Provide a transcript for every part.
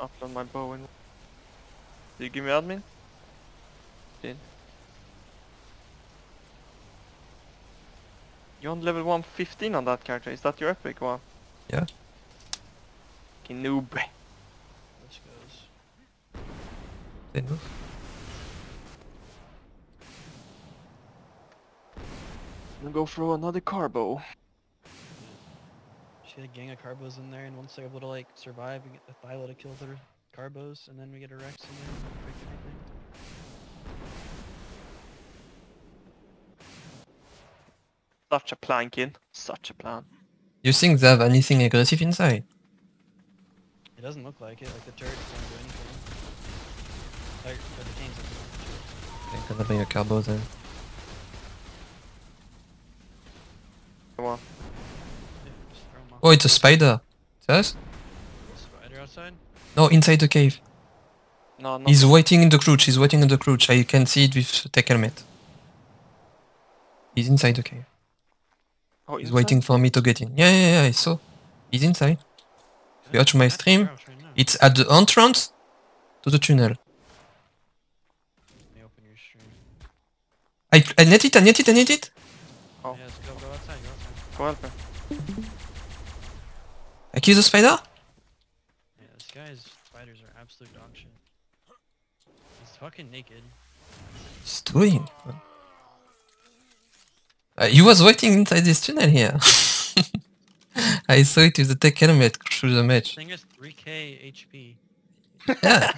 Up on my bow and... Did you give me admin? Did. You're on level 115 on that character, is that your epic one? Yeah. Fucking noob. This goes. They move. I'm gonna go through another carbo. She had a gang of carbos in there, and once they're able to like survive, we get the Thyla to kill their carbos, and then we get a Rex in there and break everything. Such a plan, kid. Such a plan. You think they have anything aggressive inside? It doesn't look like it. Like the turrets don't do anything. Like, or the tanks don't do anything. I'm gonna bring a carbo then. Come on. Oh, it's a spider. It's us? Spider outside? No, inside the cave. No, no. He's waiting in the crouch. He's waiting in the crouch. I can see it with Tek helmet. He's inside the cave. Oh, He's inside? waiting for me to get in. Yeah, yeah, yeah, I saw. He's inside. You watch my stream? right. It's at the entrance to the tunnel. Let me open your stream. I, I net it, I net it, I net it. Oh. Yeah, let's go, go outside, go outside. Go help me. I kill the spider? Yeah, this guy's spiders are absolute dog shit. He's fucking naked. He's doing. Uh, he was waiting inside this tunnel here. I saw it with the Tek helmet through the match. thing is 3k HP. Yeah.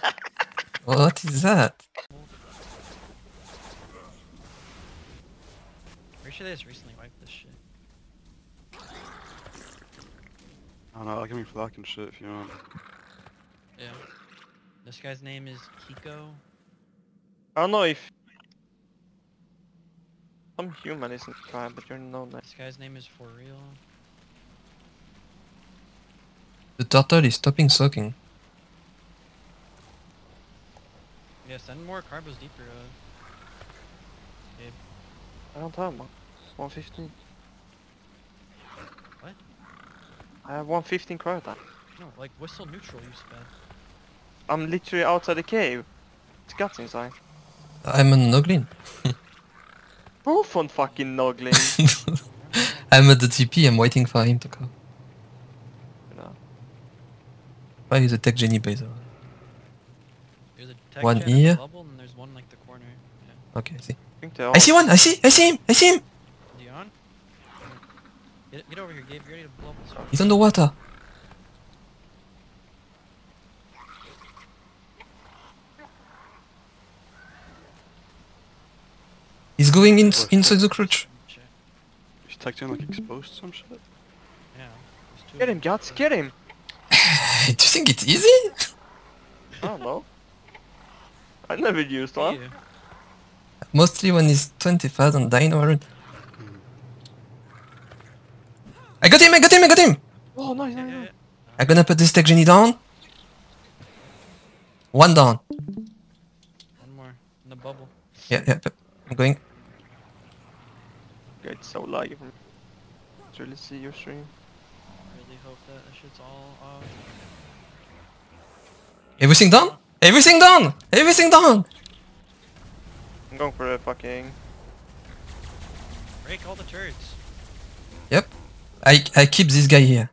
what is that? Pretty sure they just recently wiped this shit. I don't know, I'll give me flak and shit if you want. Yeah. This guy's name is Kiko. I don't know if... Some human isn't tribe, but you're no nice. This guy's name is For Real. The turtle is stopping sucking. Yeah, send more carbos deeper. Uh, Gabe. I don't have one. 115. What? I have 115 cryo time. No, like whistle neutral you sped. I'm literally outside the cave. It's guts inside. I'm a Noglin. Both on fucking Noglin. I'm at the TP, I'm waiting for him to come. you know. Why is the tech genie base? There's a tech One gen here. bubble and there's one like the corner. Yeah. Okay, I see. I think I see one! I see! I see him! I see him! Is he on? Get, get over here, Gabe. You're ready to blow up this. He's on the water. He's going in inside the crouch. Shit. He's tucked in like exposed some shit. Yeah. Get him, them. Guts, get him! Do you think it's easy? I don't know. I never used one. Yeah. Mostly when he's 20,000 dino around. I got him! I got him! I got him! Oh, nice, nice, nice. I'm gonna put this tech genie down. One down. One more in the bubble. Yeah, yeah. I'm going. God, It's so laggy from to really see your stream. Really hope that that shit's all off. Everything done? Everything done! Everything done! I'm going for a fucking... Break all the turrets. Yep. I I keep this guy here.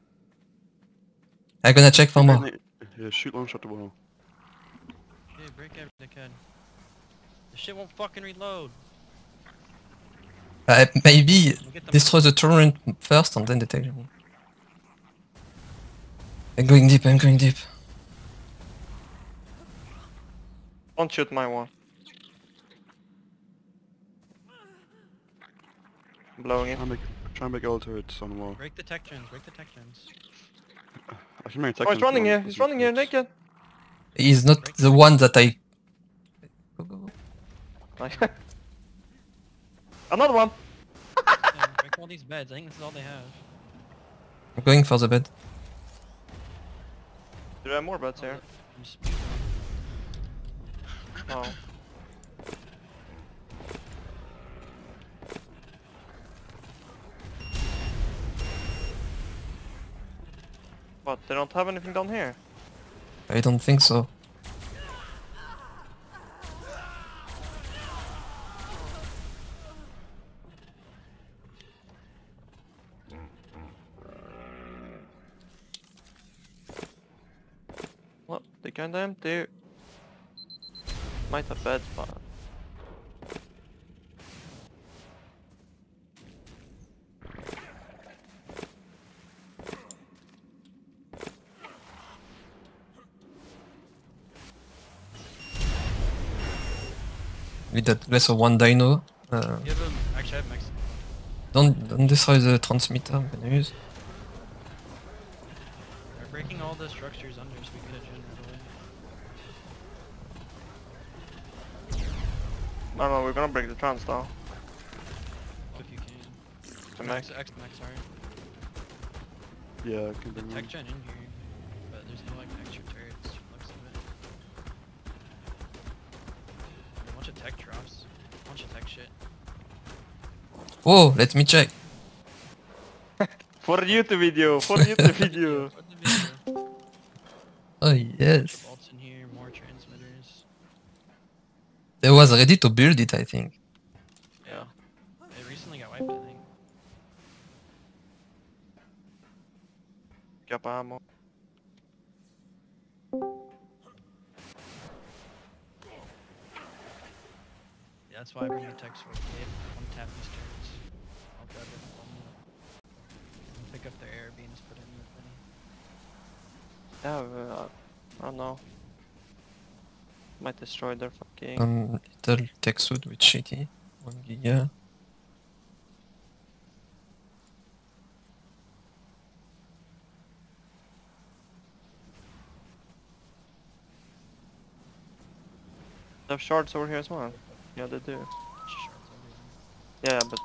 I'm gonna check for more. Yeah, shoot launch at the wall. Yeah, break everything they can. The shit won't fucking reload. Uh, maybe We'll get destroy the torrent first and then the tech genie. I'm going deep, I'm going deep. Don't shoot my one. I'm blowing it. Try and make, try and make all turrets on the wall. Break the Tek gens. Break the Tek gens. I can make Oh, he's running here, he's running here naked! He's not the one that I... Go, go, go. Another one! yeah, break all these beds. I think this is all they have. I'm going for the bed. Do there are more beds here? I'm just- Oh. But they don't have anything down here. I don't think so. What? They kinda empty. Might have bad spot. With that less of one dino. Uh, You him. Actually, I have Mexico. don't, don't destroy the transmitter, I'm gonna use. We're breaking all the structures under so we can get a gen right away. I we're gonna break the trans though. If you can. To Max, max. X max, sorry. Yeah, I can The bring tech gen in here, but there's no like tech drops. A bunch of tech shit. Whoa, let me check. For YouTube video! For YouTube video! For video. Oh yes. Vaults in here, more transmitters. They was ready to build it, I think. Yeah. It recently got wiped, I think. Cap ammo. Yeah, that's why I bring the Tek sword. They have one tap these turrets. I'll grab it. I'll pick up their air beams, put it in the thing. Yeah, uh, I don't know. Might destroy their fucking... Um, little Tek suit with shitty. One giga. They have shards over here as well. Yeah, they do. Bunch of shards everywhere. Yeah, but...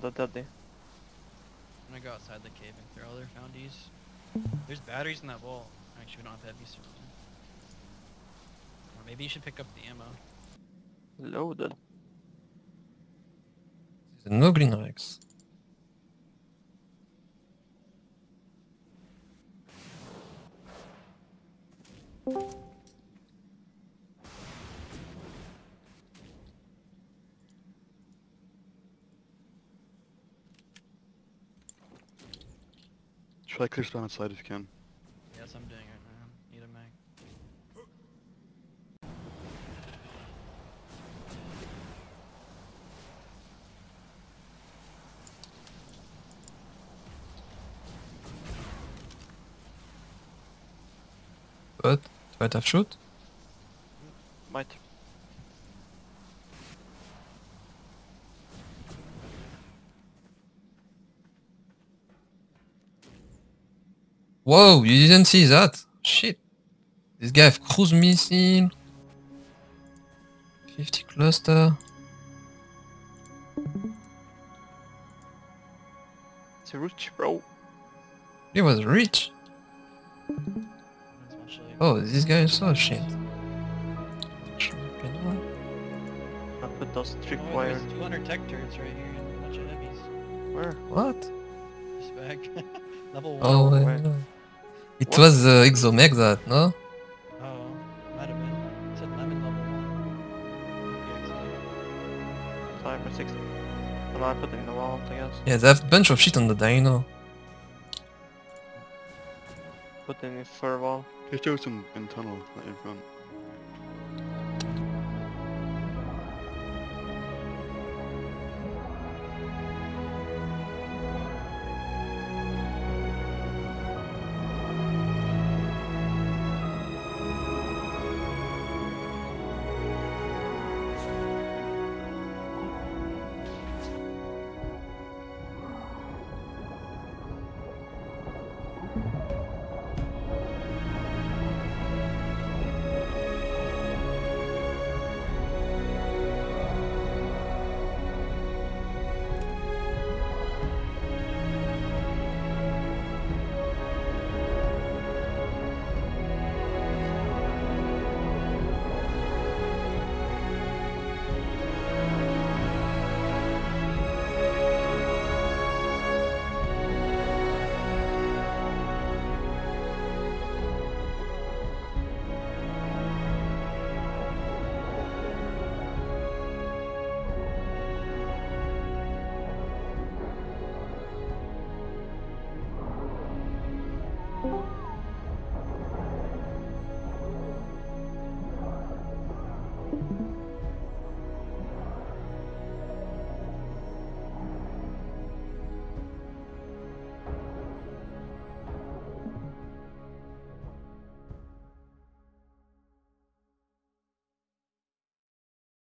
The deadly. I'm gonna go outside the cave and throw all their foundies. There's batteries in that wall. Actually, we don't have heavy so Or maybe you should pick up the ammo. Loaded. There's no green rex. Try to clear spawn outside if you can. Yes, I'm doing it right now. Need a mag. But, try to shoot. Might. Whoa, you didn't see that? Shit. This guy have cruise missile. 50 cluster. It's a rich, bro. He was rich. That's much like Oh, this guy also shit. I put those Oh, wires. 200 Tek turrets right here and a bunch of heavies. Where? What? This back. Level 1. Oh, wait. It What? was uh, Exo-Mek that, no? Oh, might have been. It said lemon level 1. Timer 60. I put it in the wall, I guess. Yeah, they have a bunch of shit on the dino. Put it in the fur wall. Here's Joe some in tunnel, not in front.